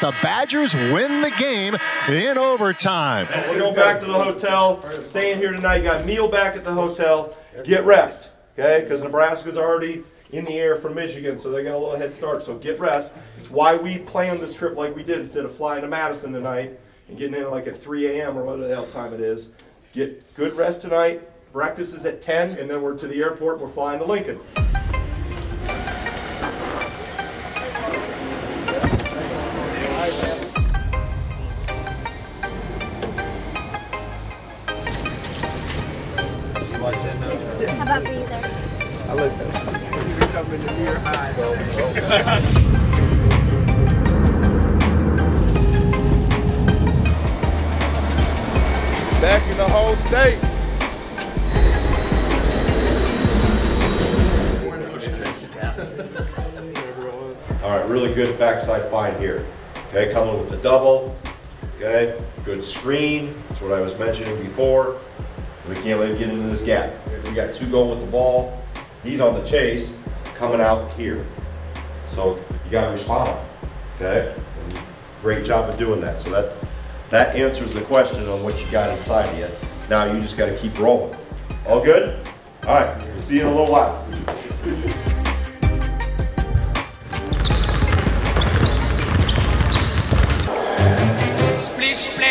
The Badgers win the game in overtime. We're going back to the hotel. Staying here tonight. Got meal back at the hotel. Get rest, okay? Because Nebraska's already in the air from Michigan, so they got a little head start. So get rest. Why we planned this trip like we did instead of flying to Madison tonight and getting in like at 3 a.m. or whatever the hell time it is. Get good rest tonight. Breakfast is at 10, and then we're to the airport. We're flying to Lincoln. How about breather i like freezer? Back in the whole state. All right, really good backside find here. Okay, coming with the double. Okay, good screen. That's what I was mentioning before. We can't let him get into this gap. We got two going with the ball. He's on the chase, coming out here. So you got to respond. Okay, And great job of doing that. So that that answers the question on what you got inside of you. Now you just got to keep rolling. All good? All right. We'll see you in a little while. Splish splash.